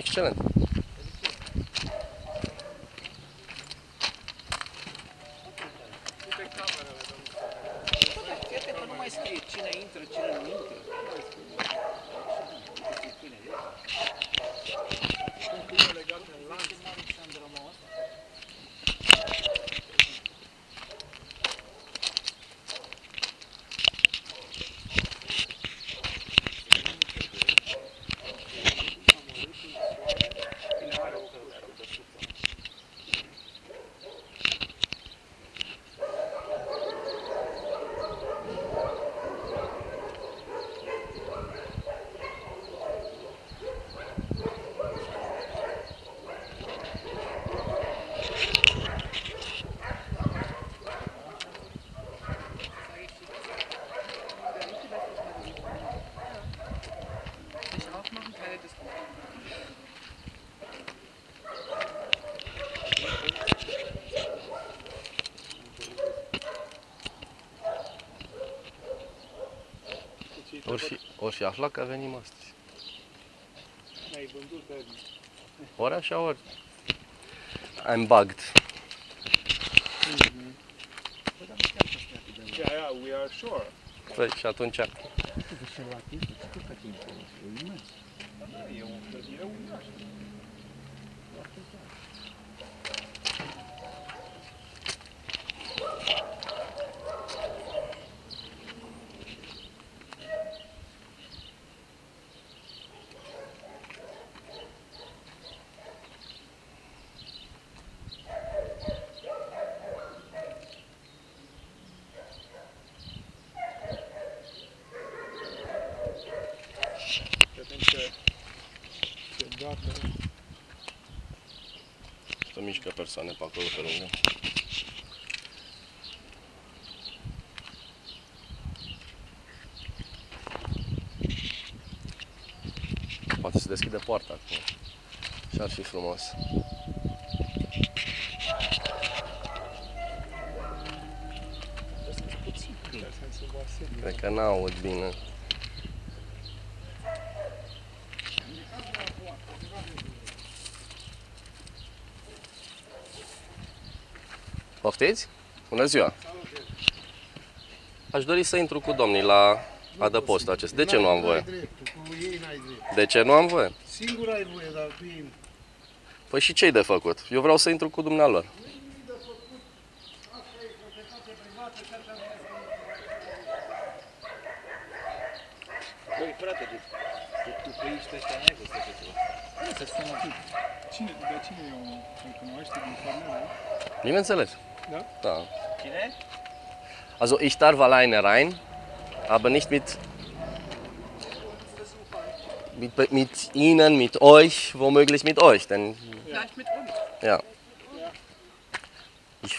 recht spannend. Fi, ori fi aflat că venim astăzi. Ai vândut pe Ori așa, ori... I'm bugged. Yeah, yeah, we are sure. Păi, și atunci... E un, e un Credem că se gata. Să mișcă persoane pe acolo pe lângă. Poate să deschide poarta acum. Și ar fi frumos. Stai să vă asigur. Cred că n-aud bine. Poftiți? Bună ziua! Aș dori să intru cu domnii la adăpostul acesta. De ce nu am voie? N-ai dreptul, cu ei n-ai drept. De ce nu am voie? Singur ai voie, dar cu ei nu. Păi și ce-i de făcut? Eu vreau să intru cu dumnealor. Băi, frate, de, de tu pe aici, pe ăștia n-ai văzut așa ceva. Nu se sună. Cine, de cine e omul? Îl cunoaște din Cornel? Bineînțeles. Da. Cine? Also ich darf alleine rein, aber nicht mit, mit, mit Ihnen, mit euch, womöglich mit euch. Denn Vielleicht mit uns. ja. Ich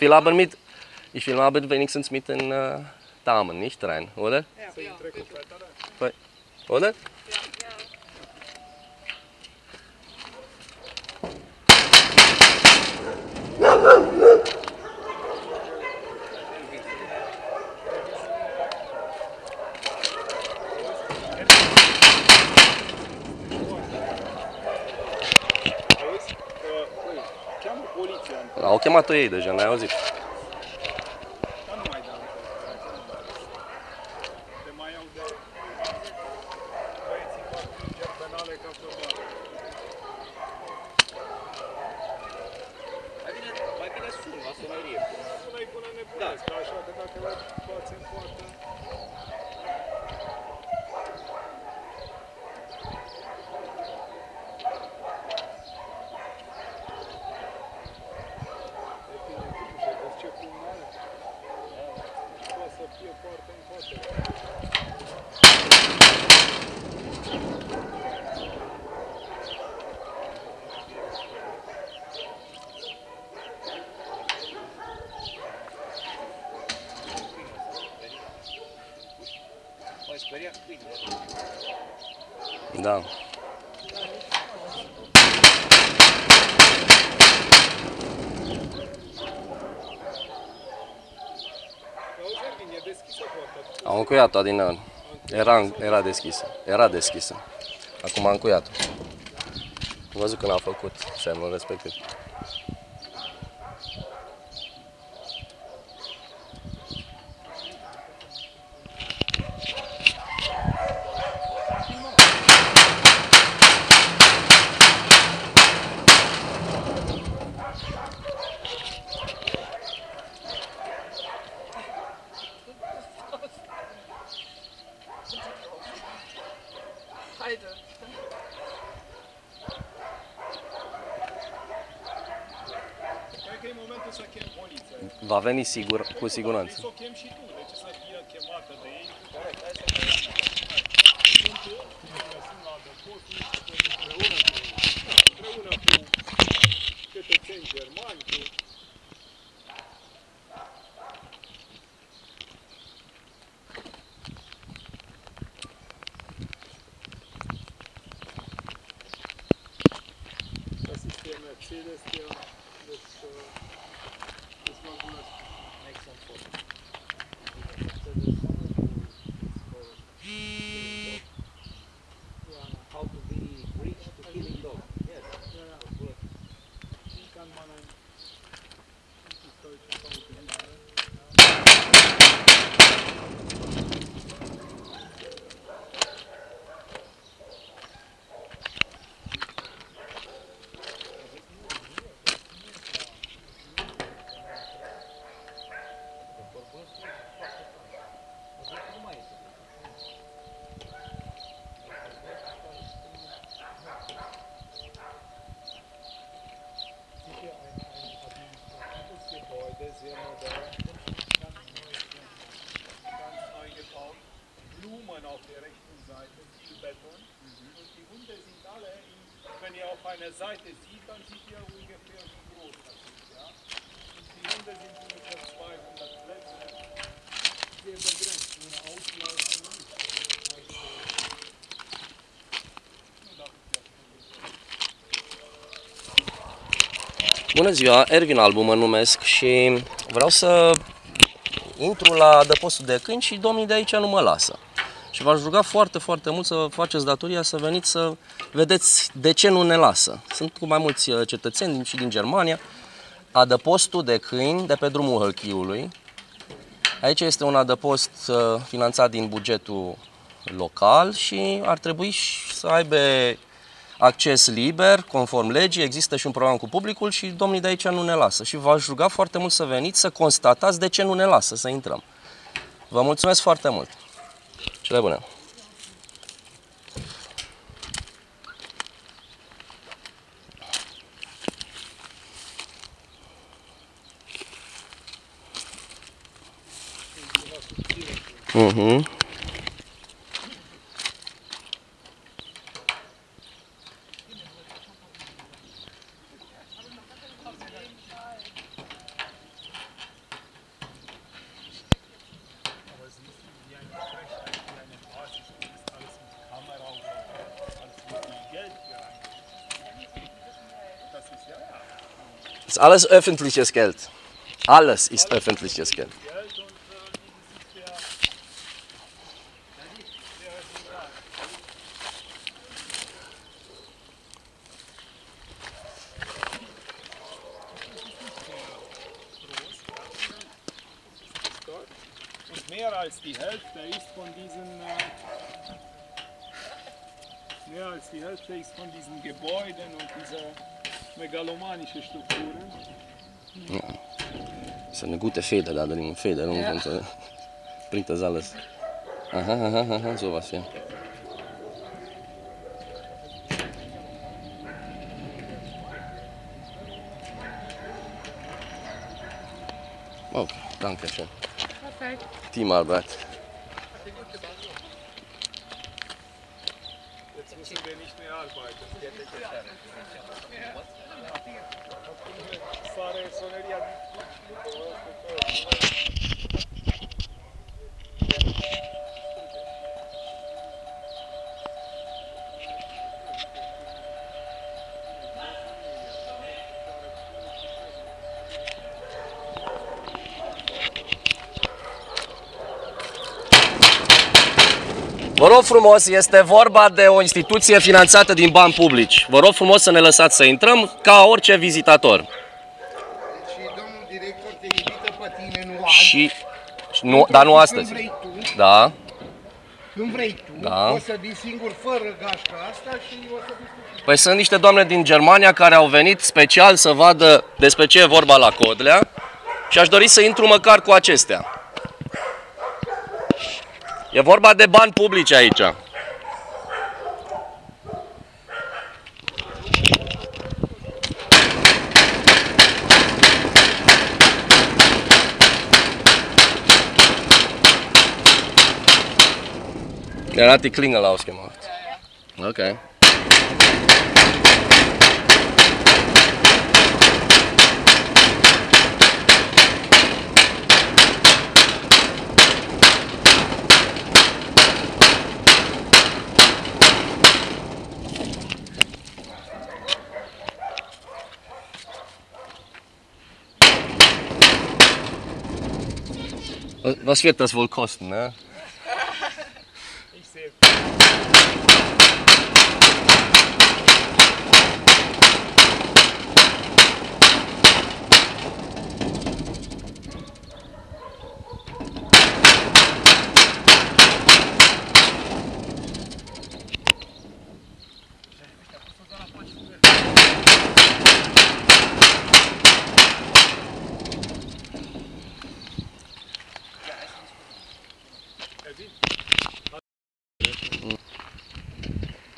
will aber mit, ich will aber wenigstens mit den äh, Damen nicht rein, oder? Păi, oder? Poliția, Au chemat-o ei deja, n-ai auzit? dar nu mai dau. Te mai iau de... Băieții fac plângeri penale ca pe bani. Mai bine, mai bine sun la sonerie. Sună-i până nebunesc, da. așa că dacă le bați în poartă... Depinde cu ușă, că ce cum are. Poate să fie foarte în poate. Mai speria câinile. Da. Auzi, Ervin, e deschisă poarta. Am încuiat-o adineori. Era, era deschisă. Era deschisă. Acum am încuiat-o. Am văzut când a făcut semnul respectiv. Va veni sigur, cu Vrei siguranță. să o chem și tu, de ce să fie chemată de ei? Sunt la adăpost, împreună cu, împreună cu cetățeni germani, cu Das ist der Mercedes, der das, äh, das war gut. How to be rich to killing dog. Yes. Wie kann man ein gutes deutsches Auto nehmen? Sicher ein, ein administratives Gebäude, sehr modern, ganz neu, ganz neu gebaut. Blumen auf der rechten Seite, viel Beton. Und die Hunde sind alle, in, wenn ihr auf einer Seite sieht, dann seht ihr ungefähr wie groß das ist. Ja? Und die Hunde sind ungefähr 200 Plätze. Sehr begrenzt, ohne Auslaufen nicht. Das heißt, äh, nur darf ich das mal Bună ziua, Ervin Albu mă numesc și vreau să intru la adăpostul de câini și domnii de aici nu mă lasă. Și v-aș ruga foarte, foarte mult să faceți datoria să veniți să vedeți de ce nu ne lasă. Sunt cu mai mulți uh, cetățeni din- și din Germania. Adăpostul de câini de pe drumul Hălchiului. Aici este un adăpost uh, finanțat din bugetul local și ar trebui și să aibă acces liber, conform legii, există și un program cu publicul și domnii de aici nu ne lasă. Și v-aș ruga foarte mult să veniți să constatați de ce nu ne lasă să intrăm. Vă mulțumesc foarte mult! Cele bune! Das ist alles öffentliches Geld. Alles ist öffentliches Geld. Geld und äh, dieses ist der, der Resultat. Dort. Und mehr als die Hälfte ist von diesen äh, mehr als die Hälfte ist von diesen Gebäuden und dieser megalomanischen Strukturen. Das ist eine gute Feder da drin, Federung und so. Bringt das alles. Aha, aha, aha, sowas, ja. Okay, danke schön. رفتیم البته. Frumos, este vorba de o instituție finanțată din bani publici. Vă rog frumos să ne lăsați să intrăm ca orice vizitator. Și domnul director te invită pe tine, nu azi. Și, și nu, dar nu Când astăzi. vrei tu, Da, când vrei tu, Da. o să vii singur fără gașca asta și o să vii cu Păi sunt niște doamne din Germania care au venit special să vadă despre ce e vorba la Codlea și aș dori să intru măcar cu acestea. E vorba de bani publici aici. Ja, hat die Klingel ausgemacht. Okay. Was- wird das wohl kosten, ne?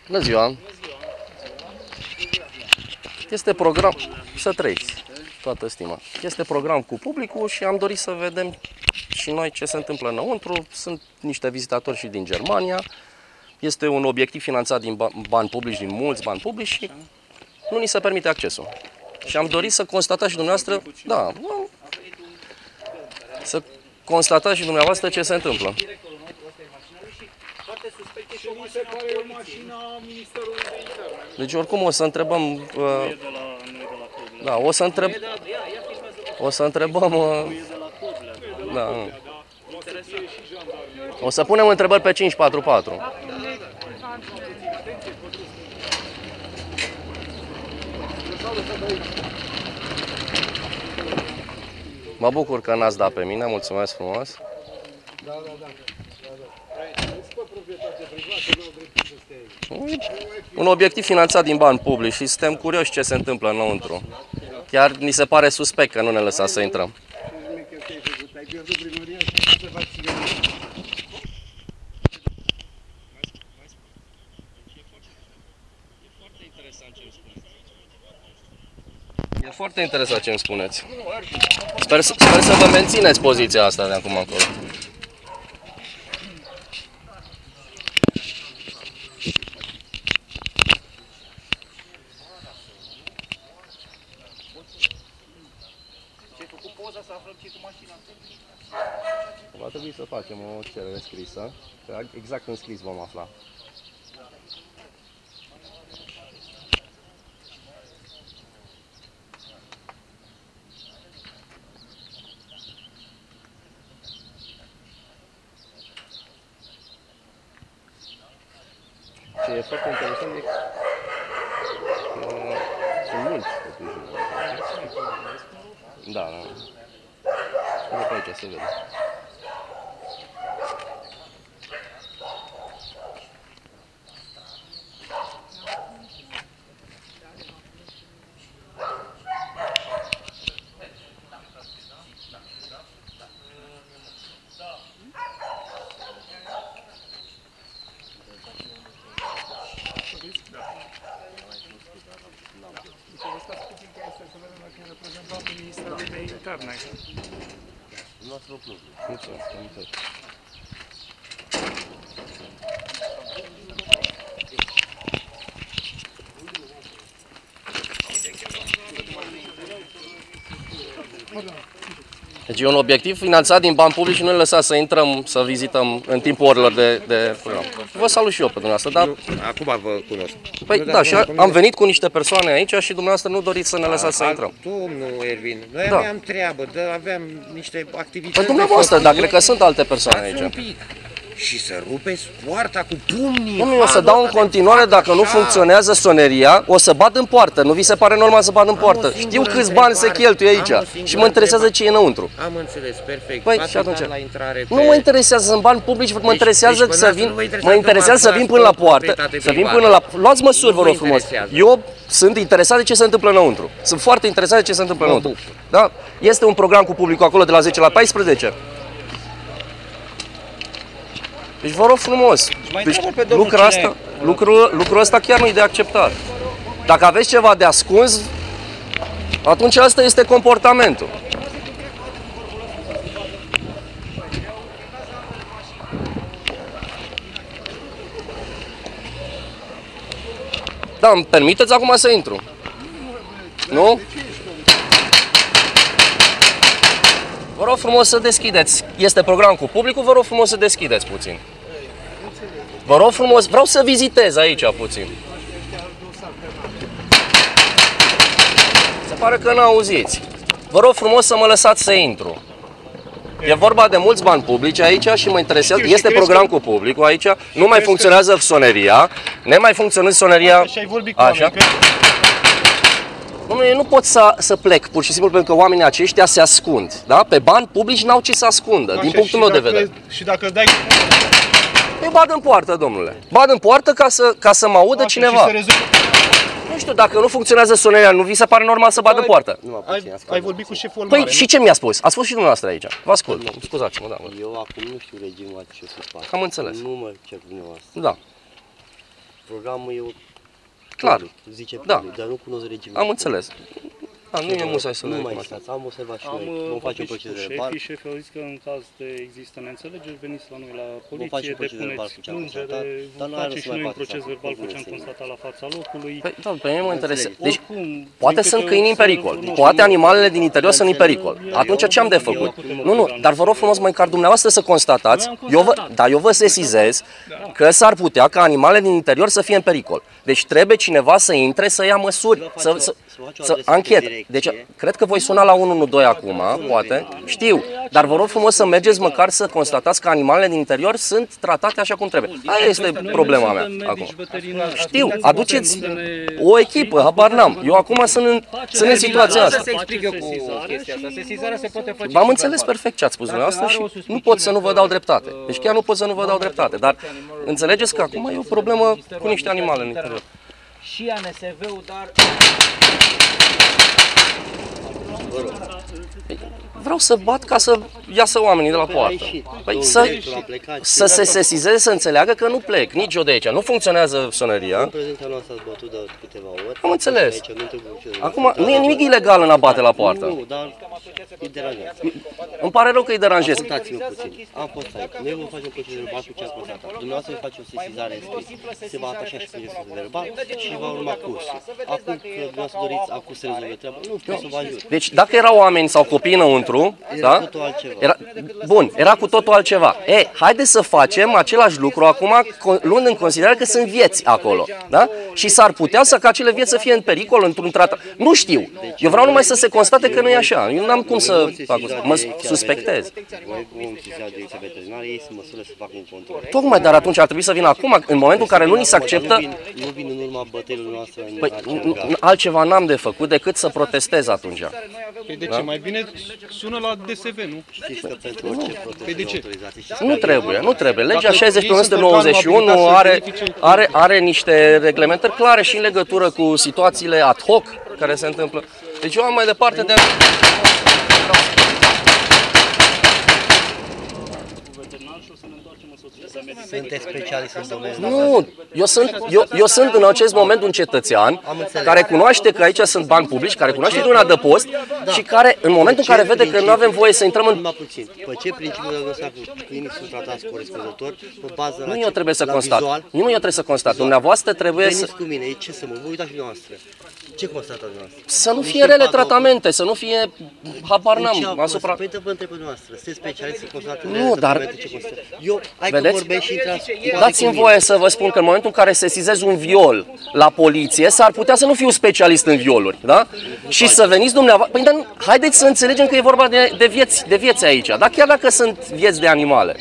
Bună ziua! Este program, să trăiți, toată stima. Este program cu publicul și am dorit să vedem și noi ce se întâmplă înăuntru. Sunt niște vizitatori și din Germania. Este un obiectiv finanțat din ba- bani publici, din mulți bani publici și nu ni se permite accesul. Și am dorit să constatați și dumneavoastră, da, nu, să constatați și dumneavoastră ce se întâmplă. Și mi se pare o mașină a Ministerului de Interne. Deci oricum o să întrebăm, uh, da, o să întreb, o să întrebăm, uh, da, nu. O să fie și jandarmii. o să punem întrebări pe 544. Mă bucur că n-ați dat pe mine, mulțumesc frumos. Da, da, da. da, da. Nu pe proprietate privată, nu au dreptul să stea aici. Un obiectiv finanțat din bani publici și suntem curioși ce se întâmplă înăuntru. Chiar ni se pare suspect că nu ne lăsați să intrăm. Ce șmecher te-ai făcut? Ai pierdut primăria și ai să faci țigărie. E foarte interesant ce îmi spuneți. Sper, să- sper să vă mențineți poziția asta de acum încolo. Ce ai făcut poza să aflăm ce cu mașina? Va trebui să facem o cerere scrisă, că exact în scris vom afla. Ce e foarte interesant e că sunt mulți copii judecați. Da, da. Uite pe aici se vede. Să vă stați puțin că este să vedem dacă e reprezentantul Ministerului de Interne. Mulțumesc, mulțumesc. Deci e un obiectiv finanțat din bani publici și nu ne lăsați să intrăm, să vizităm în timpul orelor de, de program. Vă salut și eu pe dumneavoastră, dar Acum vă cunosc. păi, da, și am venit cu niște persoane aici și dumneavoastră nu doriți să ne lăsați să intrăm. Domnul Ervin, noi Da. aveam treabă, da, aveam niște activități. Păi de dumneavoastră, făcut. dar cred că sunt alte persoane Stați un aici. pic. Și să rupeți poarta cu pumnii. Domnule, o să halul dau în ăsta de continuare, fac dacă nu așa. funcționează soneria, o să bat în poartă. Nu vi se pare normal să bat în poartă? Știu singură câți bani se întrebare. cheltuie Am aici o singură și mă interesează întrebare. ce e înăuntru. Am înțeles, perfect. Păi, V-ați și atunci? uitat la intrare Nu pe- mă interesează, sunt bani publici, mă interesează deci pe să noastră vin, nu vă interesează mă că interesează să v-ați vin luat până la o poartă, proprietate să vin privată. până la... Luați măsuri, vă Nu rog vă frumos. interesează. Eu sunt interesat de ce se întâmplă înăuntru. Sunt foarte interesat de ce se întâmplă înăuntru. Da? Este un program cu publicul acolo de la 10 la 14. Deci vă rog frumos. mai Deci întreabă pe domnul lucrul, cine asta, lucrul, lucrul ăsta chiar nu e de acceptat. Dacă aveți ceva de ascuns, atunci asta este comportamentul. Da, îmi permiteți acum să intru. Nu? Rog frumos să deschideți. Este program cu publicul, vă rog frumos să deschideți puțin. Vă rog frumos, vreau să vizitez aici puțin. Se pare că n-auziți. Vă rog frumos să mă lăsați să intru. E vorba de mulți bani publici aici și mă interesează. Știu, și Este crezi program că- cu publicul aici, nu mai crezi că- funcționează soneria, ne mai funcționând soneria. Și ai vorbit cu Așa. oameni, că Domnule, eu nu pot să, să plec, pur și simplu pentru că oamenii aceștia se ascund. Da? Pe bani publici n-au ce să ascundă, din Așa, punctul și meu de dacă- vedere. Și dacă dai Eu bad în poartă, domnule. Bad în poartă ca să, ca să mă audă așa, cineva. și se rezolvă. Nu știu, dacă nu funcționează soneria, nu vi se pare normal să bad în poartă? Ai, ai vorbit cu șeful Păi mare, și ce mi-a spus? Ați spus și dumneavoastră aici. Vă ascult. Scuzați-mă, da. mă. Eu acum nu știu regimul ce se face. Am înțeles. Nu mă cer dumneavoastră. Da, Programul e o... clar. Zice Da. public, dar nu cunosc regimul. Am înțeles. Da, nu e musai să Nu ne mai recunoaștem. stați, am observat și Am noi. uh, Vom face un vorbit și proces cu verbal. șefii, șefii au zis că în caz de există neînțelegeri, veniți la noi la face poliție, un proces verbal depuneți cu ce am plângere, constatat, dar vom noi nu face se și mai noi un poate proces să verbal cu facă ce am un constatat la fața locului. Păi, da, pe mine mă interesează. Deci, Oricum, Poate din sunt câte câini în observ, pericol. nu Poate știu, animalele din interior sunt în pericol. Atunci ce am de făcut? Nu, nu, dar vă rog frumos, măcar dumneavoaă să constatați, Noi am eu vă, constatat. dar eu vă sesizez că s-ar putea ca animalele din interior să fie în pericol. Deci trebuie cineva să intre să ia măsuri, să, să, să anchet. Deci cred că voi suna la 112 acum, poate, știu, dar vă rog frumos să mergeți măcar să constatați că animalele din interior sunt tratate așa cum trebuie. Aia este problema mea acum. Știu, aduceți o echipă, habar n-am. Eu acum sunt în, sunt în situația asta. Să se explică cu chestia asta. Sesizarea se poate face V-am și înțeles verbal. perfect ce ați spus Dacă dumneavoastră are o și nu suspiciune pot să nu vă că, dau dreptate. uh, Deci chiar nu pot să nu vă dau dreptate, dar înțelegeți că acum e o problemă cu niște animale în interior. Și ANSV-ul, dar Vreau să bat ca să iasă oamenii de la poartă. Păi să, să se sesizeze, să înțeleagă că nu plec, nici eu de aici. Nu funcționează soneria. În prezența noastră ați bătut de câteva ori. Am înțeles. Aici, nu trebuie cu ce- Acum, nu e nimic ilegal în a bate la poartă. Nu, dar e deranjat. Îmi pare rău că îi deranjez. Ascultați-mă puțin. Am fost aici. Noi vom face un proces verbal cu ce am constatat. Dumneavoastră veți face o sesizare în scris. Se va atașa și procesul verbal și va urma cursul. Acum că dumneavoastră doriți acum să rezolve treaba, nu știu să vă ajut. Deci dacă erau oameni sau copii înăuntru, Era da? totul altceva. Era, bun, era cu totul altceva. E, haideți să facem același lucru acum, co- luând în considerare că sunt vieți acolo, da? Și s-ar putea să ca acele vieți să fie în pericol într-un tratat. Nu știu. Eu vreau numai să se constate că nu e așa. Eu n-am cum să fac mă suspectez. Voi vom sesiza direcția veterinară, ei sunt măsură să facă un control. Tocmai, dar atunci ar trebui să vină acum, în momentul în care nu ni se Nu acceptă, vin, nu vin în urma bătăilor noastre în păi, acel n- gard. n- altceva n-am de făcut decât să protestez atunci. Păi de ce? Mai bine sună la DSV, nu? Știți că pentru orice protest Păi de ce? autorizație știți Nu că trebuie, nu trebuie. Legea Dacă 60 ei sunt 91 organul abilitat să are, verifice- are, are niște reglementări clare și în legătură cu situațiile ad hoc care se întâmplă. Deci eu am mai departe de... veterinar și o să ne întoarcem în societatea medică. Sunteți specialiști în domeniul Nu, eu sunt, eu, eu sunt în acest moment un cetățean care cunoaște că aici sunt bani publici, care cunoaște luna de post și care, în momentul în care vede că nu avem voie să intrăm în... Numai puțin. Pe ce principiul de lăsa cu clinici sunt tratați corespunzător, pe bază la Nu ce? eu trebuie să la constat. Vizual? Nu eu trebuie să constat. Dumneavoastră trebuie să, Veniți cu mine, ce să mă, vă uitați și dumneavoastră. Ce constatați dumneavoastră? să nu Niște fie rele patru- tratamente, să nu fie habar Ce n-am au asupra... Păi dă vă întreb pe dumneavoastră, sunteți specialiști să constatați Nu, rele dar- tratamente, ce constatați? Eu, hai că Vedeți? vorbesc și intrați Dați-mi voie să vă spun că în momentul în care sesizez un viol la poliție, s-ar putea să nu fiu specialist în violuri, da? Și să veniți dumneavoastră... Păi, dar nu- haideți să înțelegem că e vorba de, de, vieți, de vieți aici, da? Chiar dacă sunt vieți de animale.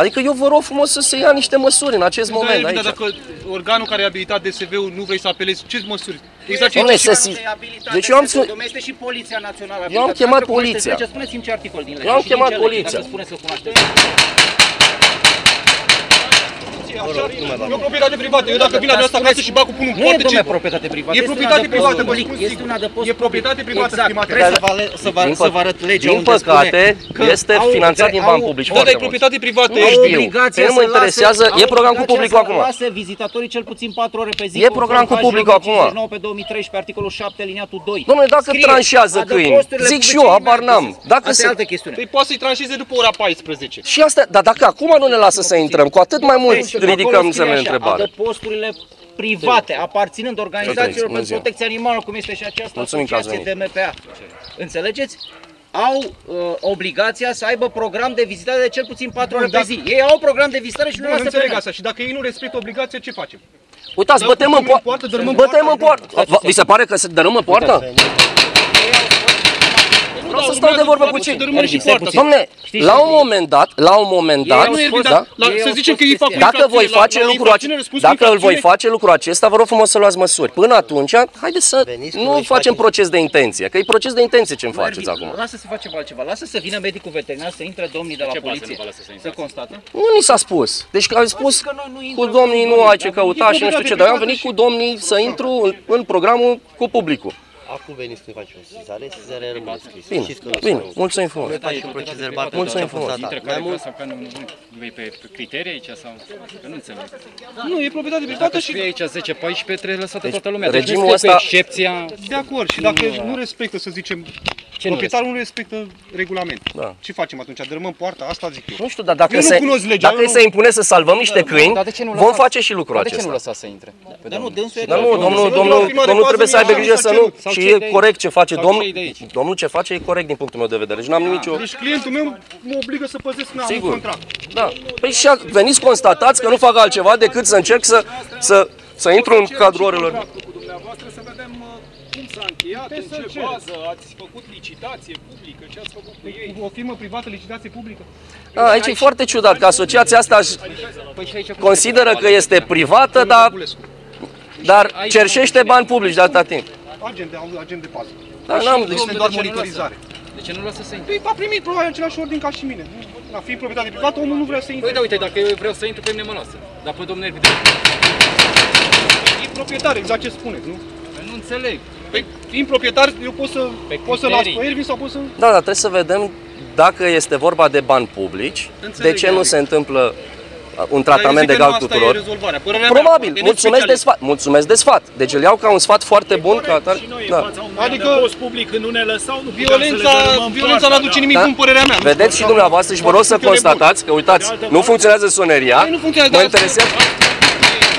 Adică eu vă rog frumos să se ia niște măsuri în acest moment da, aici. Dar dacă organul care a abilitat DSV-ul nu vrei să apelezi, ce măsuri? Exact ce Dom'le, să Organul si... de abilitate Deci eu am este- spus... dom'le, este și Poliția Națională. Eu am abilitată. chemat Dacă cunoașteți poliția. legea, Spuneți-mi ce articol din lege. Eu am și din chemat ce lege, poliția. Dacă spuneți că cunoașteți. E o proprietate privată. Eu dacă vin la dumneavoastră acasă și bag cu punul în Nu e, poartă, domnule, ce? proprietate privată. E este un proprietate adăpost privată, vă public. spun Este sigur. un adăpost E proprietate privată, Exact. stimate. Trebuie să vă, Trebuie să vă, Din să pă- vă arăt legea din unde păcate, spune că este au- finanțat din bani au- publici Nu, dar foarte e mulți. proprietate privată. Nu e- știu. obligația Pe mine mă să lase- interesează, au e program cu obligația publicul să acum. lase vizitatorii cel puțin 4 ore pe zi. E program cu conform publicul HGB acum. 59 pe 2013, articolul 7, liniatul 2. Dom'le, dacă Scrie, tranșează câini, adăposturile zic și publice eu, habar imediat. n-am. Dacă Asta se- e altă chestiune. Păi poate să-i tranșeze după ora 14. Și asta, dar dacă acum nu ne lasă să intrăm, cu atât mai mult Deci, acolo ridicăm scrie semne de așa, întrebare. Adăposturile private, aparținând organizațiilor Bună pentru ziua. protecția animalelor, cum este și această Mulțumim că ați asociație DMPA. Înțelegeți? Au uh, obligația să aibă program de vizitare de cel puțin 4 ore pe dacă- zi. Ei au program de vizitare și nu Nu, nu lasă pe înțeleg nimeni. asta. Și dacă ei nu respectă obligația, ce facem? Uitați, Dăm bătem cu în pumnul în poartă, poartă, dărâmăm bătem în poarta? poartă. Vi se pare că se dărâmă poarta? Vreau să stau de vorbă cu cei. Dărâmăm și Erghi, stai poarta. puțin. Domne, Știi la ce un zic? moment dat, la un moment dat, Nu, Ervin, da? dar la, Ei să au zicem că spus ei fac chestia. Dacă voi infracțiune, face la, la lucrul infracțiune, acesta, răspuns cu dacă îl voi infracțiune. face lucrul acesta, vă rog frumos să luați măsuri. Până atunci, haideți să Veniți cu nu noi și facem faceți. proces de intenție, că e proces de intenție ce-mi faceți Ervin, acum. Lasă să facem altceva. Lasă să vină medicul veterinar, să intre domnii de la poliție, să constată. Nu ni s-a spus. Deci că am spus că noi nu cu intrăm domnii cu nu domnii, ai ce dar căuta e și nu știu ce, proprietate dar eu am privată venit și- cu domnii să intru în, în programul cu publicul. Acum veniți să faci o sesizare, sesizarea rămâne scrisă. Bine, Știți că nu bine, sunt- mulțumim frumos. Faci și un proces verbal pentru Mulțumim a frumos. constata. Intră Mai care mult, sau care nu, nu, nu e pe, pe criterii aici sau... Că nu înțeleg. Nu, e proprietate Dacă privată și scrie aici 10-14 trebuie lăsată Deci, toată lumea. Deci regimul nu scrie ăsta- cu excepția... de acord. Și dacă nu respectă, să zicem, proprietarul nu respectă regulamentul. Da. Ce facem atunci? Dărâmăm poarta? Asta zic eu. Nu știu, dar dacă Eu nu se, cunosc legea, dacă eu îi nu- se impune să salvăm niște câini, Dar de ce nu vom lăsați? face și lucrul Dar de ce nu acesta. lăsați să intre? Pe Dar nu, dânsul e Dar nu, de- domnul, Eu domnul, la prima de domnul bază trebuie să mi-a aibă zis grijă să să nu, cerut. Sau și cei e de- corect ce face sau domnul. cei de aici. Domnul ce face e corect din punctul meu de vedere. Deci n-am nicio... Deci clientul meu mă obligă să păzesc n-am un Sigur. contract. Da. Păi și a- veniți constatați că nu fac altceva decât să încerc să, să, să intru în cadrul orelor. Contractul cu dumneavoastră să vedem uh, cum s-a încheiat, în ce bază ați făcut licitație publică, ce ați făcut cu ei. Cu o firmă privată, licitație publică. A, aici e foarte ciudat că asociația asta își Păi și aici consideră că este privată, dar, Băbulescu, dar cerșește bani publici de atâta timp. Agent de, agent de pază. Da, n-am, deci, Este doar monitorizare. De ce nu lasă să intre? Păi a primit probabil același ordin ca și mine. La fi proprietate privată, omul nu vrea să Păi intre. da, uite, dacă eu vreau să intru, pe mine mă lasă. Dar pe domnul Ervi, E proprietar, exact ce spuneți, nu? nu înțeleg. Păi, fiind proprietar, eu pot să, Pe pot să las criterii. pe Ervin sau pot să... da, dar trebuie să vedem dacă este vorba de bani publici, de Înțeleg, ce nu Eric. se întâmplă uh, un Dar eu tratament zic că egal nu asta tuturor. E rezolvarea. Părerea mea, Probabil, poate, mulțumesc de nespecialist. sfat, mulțumesc de sfat. Deci îl iau ca un sfat foarte bun, ca atare. Și noi în Da. fața unui Adică- adăpost public când nu ne lăsau, nu puteam Violența, să le dărâmăm violența nu poarta, aduce da. nimic Da. bun, părerea mea. Vedeți și dumneavoastră și vă rog să Sunt ele bune. constatați că, uitați, De altă nu parte- funcționează soneria, Păi nu funcționează, mă dar- interesează,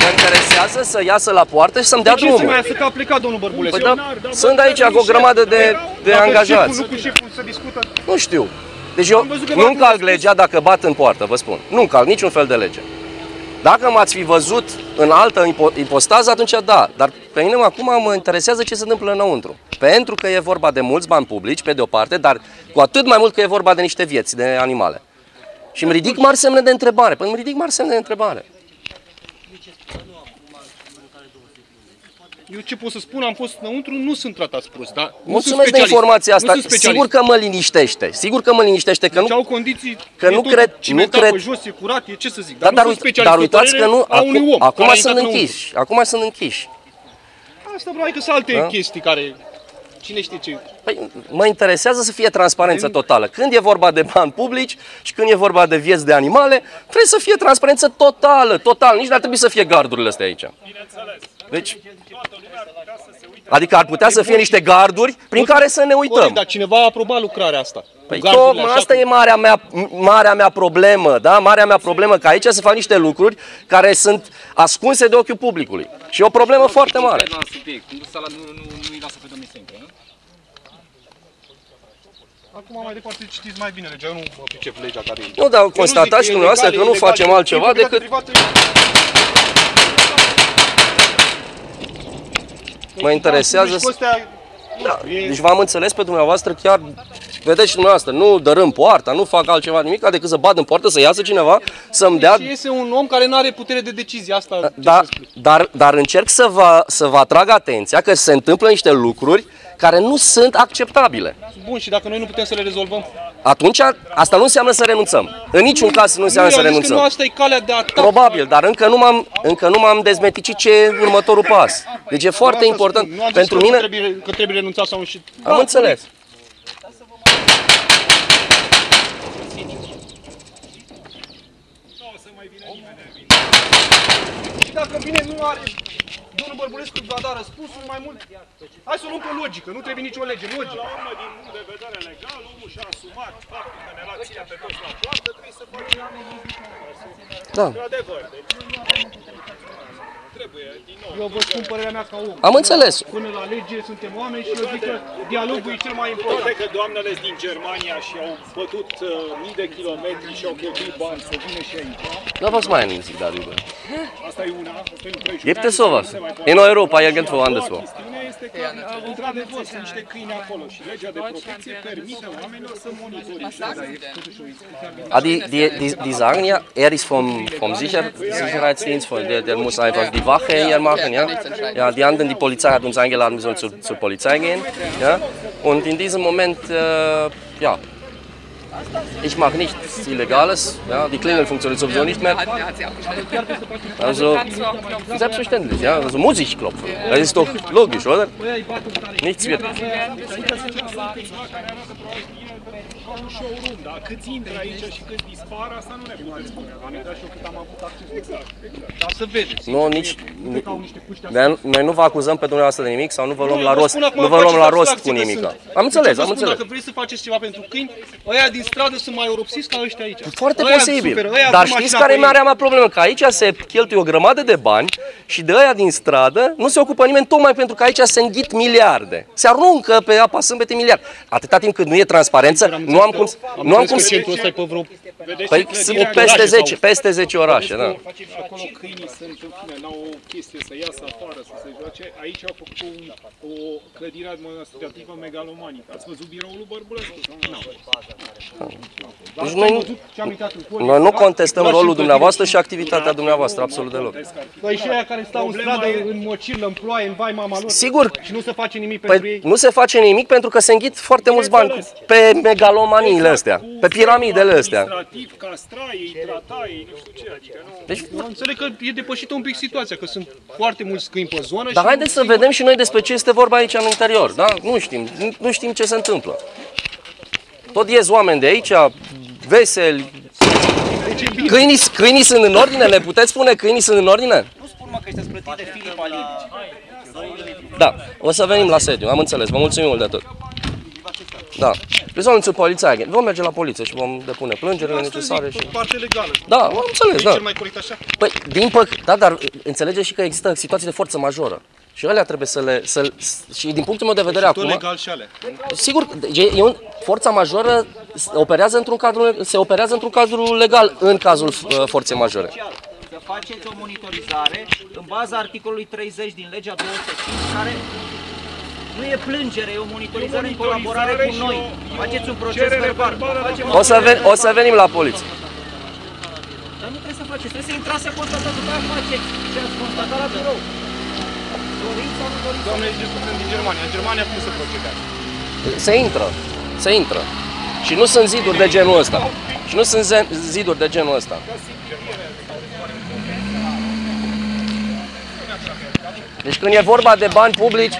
mă interesează să iasă la poartă și să-mi dea Ce se mai drumul. ia să că a plecat domnul Bărbulescu? Păi da, sunt aici cu o grămadă de, de Dacă angajați. șeful, nu cu șeful să discută. Nu știu. Deci eu Am văzut că nu v-ați încalc spus- legea dacă bat în poartă, vă spun. Nu încalc niciun fel de lege. Dacă m-ați fi văzut în altă ipo- ipostază, atunci da. Dar pe mine acum mă interesează ce se întâmplă înăuntru. Pentru că e vorba de mulți bani publici, pe de o parte, dar cu atât mai mult că e vorba de niște vieți, de animale. Și îmi ridic mari semne de întrebare. Păi îmi ridic mari semne de întrebare. Eu ce pot să spun, am fost înăuntru, nu sunt tratați prost, dar nu sunt Mulțumesc de specialist. informația asta. Nu sunt specialist. Sigur că mă liniștește. Sigur că mă liniștește că Deci nu au condiții, că e nu tot cred- cimentat nu cred- pe jos, e curat, e ce să zic, Da, dar, dar, nu uit, sunt specialist. dar uitați că nu, a unui acum, om acum care a sunt intrat înăuntru. închiși. Acum sunt închiși. Asta probabil că sunt alte Da? chestii care, cine știe ce. Păi, mă interesează să fie transparență totală. Când e vorba de bani publici și când e vorba de vieți de animale, trebuie să fie transparență totală, total. Nici n-ar trebui să fie gardurile astea aici. Deci, adică ar putea să fie niște garduri prin care să ne Corect, uităm. dar cineva a aprobat lucrarea asta. Păi Cu gardurile tocmai așa, asta cu- e marea mea, marea mea problemă, da? Marea mea problemă că aici se fac niște lucruri care sunt ascunse de ochiul publicului. Și e o problemă foarte mare. La subiect, nu, sala, nu, nu, nu-i lasă pe domnul să intre, nu? Acum mai departe citiți mai bine legea, eu nu mă pricep legea care e. Nu, dar Eu nu constatați zic și că e dumneavoastră legal, că e nu ilegal, facem e altceva proprietate decât privată, mă interesează Deci, să... astea, Da, e- deci v-am înțeles pe dumneavoastră chiar vedeți și dumneavoastră, nu dărâm poarta, nu fac altceva nimic decât să bat în poartă, să iasă cineva, să-mi dea Și este un om care nu are putere de decizie, asta ce da, să spun. dar, dar încerc să vă, să vă atrag atenția că se întâmplă niște lucruri care nu sunt acceptabile. Bun, și dacă noi nu putem să le rezolvăm? Atunci, asta nu înseamnă să renunțăm. În niciun caz nu înseamnă eu să am zis că nu renunțăm. asta e calea de atac. Probabil, dar încă nu m-am, încă nu m-am dezmeticit ce e următorul pas. Deci e foarte Asta important. spun. Nu am zis Pentru că mine, Nu trebuie, că trebuie renunțat sau nu și... am înțeles. Și dacă bine nu are domnul Bărbulescu va da răspunsul mai mult. Hai să o luăm pe logică, nu trebuie nicio lege, La logică. urmă, din punct de vedere legal, omul și-a asumat faptul că ne ține pe toți la poartă, trebuie să facem Da. adevăr. Deci, trebuie, din nou, Eu vă spun părerea mea ca om. Am înțeles. Până la lege suntem oameni și eu zic că dialogul e cel mai important. Poate că doamnele din Germania și au bătut uh, mii de kilometri și au cheltuit bani să vină și aici. Da was meinen Sie darüber? Asta e una, asta e un. Gibt es sowas? In Europa, irgendwo anderswo? Chestiunea este că, într-adevăr, sunt niște câini acolo și legea de protecție permite oamenilor să monitorizeze. Ah, die, die, die, die sagen ja, er ist vom, vom Sicher, Sicherheitsdienst, von der, der muss einfach die Wache hier machen. Ja? Ja, die anderen, die Polizei hat uns eingeladen, wir sollen zur, zur Polizei gehen. Ja? Und in diesem Moment, äh, ja, ich mache nichts Illegales. Ja? Die Klingel funktioniert sowieso nicht mehr. Also, klopfen. selbstverständlich, ja? Also muss ich klopfen. Das ist doch logisch, oder? Nichts wird. Ca un showroom, dar câți intră aici și câți dispar, asta nu ne putem spune. Am dat și eu cât am avut acces. Exact, exact. Dar să vedeți. Nu, nici, noi, noi nu vă acuzăm pe dumneavoastră de nimic sau nu vă luăm Nu, la eu vă rost, spun acum, nu vă luăm faceți la rost abstracție cu că nimic. sunt. Am înțeles, Ce vă am spun, înțeles. Dacă vreți să faceți ceva pentru câini, ăia din stradă sunt mai oropsiți ca ăștia aici. Foarte Ăia posibil. suferă, ăia Dar cu știți mașina care e pe ei. marea mea problemă? Că aici se cheltuie o grămadă de bani și de aia din stradă nu se ocupă nimeni tocmai pentru că aici se înghit miliarde. Se aruncă pe apa sâmbete miliarde. Atâta timp cât nu e transparență, nu am cum, să- nu am cum să... Centrul ăsta e pe vreo... Păi sunt peste 10, peste 10 orașe, da. Acolo câinii sunt, în fine, n-au o chestie să iasă afară, să se joace. Aici au făcut un, o clădire administrativă megalomanică. Ați văzut biroul lui Bărbulescu? Nu. Deci noi, noi nu contestăm rolul dumneavoastră și activitatea dumneavoastră, absolut deloc. Păi și aia care stau în stradă, în mocilă, în ploaie, în vai mama lor. Sigur, Și nu se face nimic pentru Păi ei. nu se face nimic pentru că se înghit foarte mulți bani pe megalomaniile astea, pe piramidele astea. Administrativ, castra ei, trata ei, nu știu ce, adică nu... Deci, Eu înțeleg că e depășită un pic situația, că sunt foarte mulți câini pe zonă dar și haideți să vedem și noi despre ce este vorba aici în interior, da? Nu știm, nu- nu știm ce se întâmplă. Tot ies oameni de aici, veseli. Câinii, câinii sunt în ordine? Ne puteți spune câinii sunt în ordine? Nu spun mă că ăștia sunt plătiți de Filip Alin. Da, o să venim la sediu, am înțeles, vă mulțumim mult de tot. Da, deci vom zur Polizei, vom merge la poliție și vom depune plângerile Asta necesare zic, și... pe parte legală. Da, am înțeles, E da. cel mai corect așa. Păi, din păcate, da, dar înțelegeți și că există situații de forță majoră. Și alea trebuie să le... Să, și din punctul meu de vedere Tot acum... legal și alea. Sigur, e, e un, forța majoră operează într-un cadru, se operează într-un cadru legal în cazul uh, forței majore. Să faceți o monitorizare în baza articolului 30 din legea 205 care nu e plângere, e o monitorizare în colaborare cu noi. Faceți un proces verbal. Facem O să, ven, o să venim la poliție. Dar nu trebuie să faceți, trebuie să intrați să constatați, după aia faceți ce ați constatat la birou. Doriți sau nu doriți? Doamne, ziceți că sunt din Germania. În Germania cum se procedează? Se intră, se intră. Și nu sunt ziduri de genul ăsta. Și nu sunt ze- ziduri de genul ăsta. Deci când e vorba de bani publici,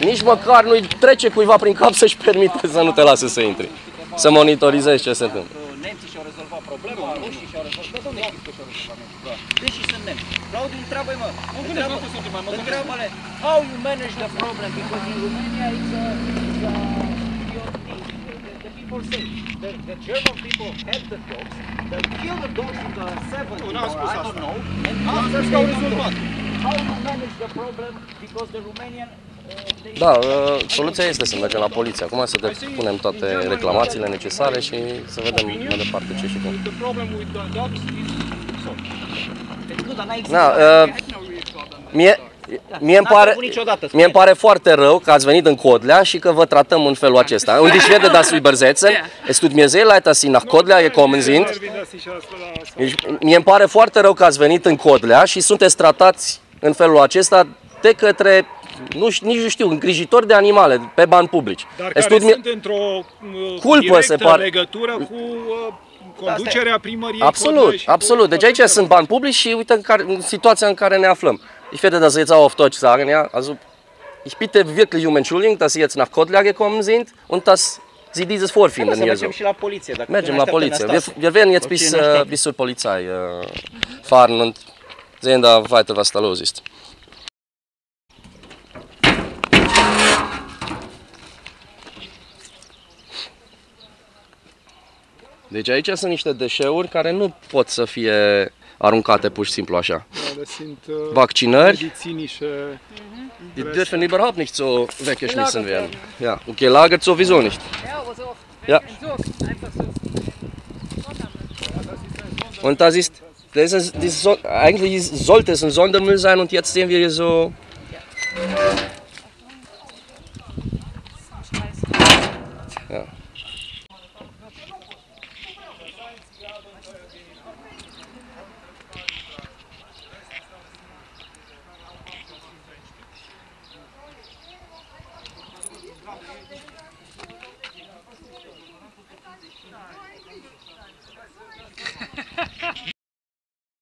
nici măcar nu-i trece cuiva prin cap să-și permite să nu te lase să intri. Să monitorizezi ce se întâmplă. Nemții și-au rezolvat problema, rușii și-au rezolvat, domnule, știți că și-au rezolvat problema. Deși sunt nemți. Claudiu, întreabă-i mă, întreabă, întreabă-le, how you manage the problem, because in Romania it's a, it's a the, the people say, the, the German people had the dogs, they killed the dogs in the 70s, or n-am spus I asta. don't know, and Am after spus că au they rezolvat. How you manage the problem, because the Romanian uh, they Da, uh, soluția este să mergem la poliție. Acum să depunem toate reclamațiile necesare și să vedem mai departe ce și cum. The problem with the dogs is solved. Deci nu, dar n-a Da, existat. uh, mie, Mie îmi N-ați pare, avut niciodată, mie îmi pare foarte rău că ați venit în Codlea și că vă tratăm în felul acesta. Und ich werde das übersetzen. Es tut mir sehr leid, dass Sie nach Codlea gekommen sind. Erwin, dass ich das verlasse. Deci, mie îmi pare foarte rău că ați venit în Codlea și sunteți tratați în felul acesta de către, nu știu, nici nu știu, îngrijitori de animale pe bani publici. Dar Es care tut mir- sunt într-o uh, Culpă, directă se pare. legătură cu uh, conducerea primăriei Absolut, Codlea și cu absolut. Deci aici conducerea- sunt bani publici și uite în, care, în situația în care ne aflăm. Ich werde das jetzt auch auf Deutsch sagen, ja. Also, ich bitte wirklich um Entschuldigung, dass Sie jetzt nach Kotler gekommen sind und dass Sie dieses Hai, mă, vorfinden să hier mergem so. și la poliție. Dacă Mergem ne la așteaptă, Polizei. ne Wir, stasă. wir werden jetzt Oricine bis, ne äh, așteaptă. bis zur Polizei äh, fahren und sehen da weiter, was da los ist. Deci aici sunt niște deșeuri care nu pot să fie aruncate pur și simplu așa. Uh, Vaccinări, die dürfen überhaupt nicht so weggeschmissen werden. Ja, und gelagert sowieso nicht. Ja. Und das ist, das ist, das ist eigentlich ist, sollte es ein Sondermüll sein und jetzt sehen wir hier so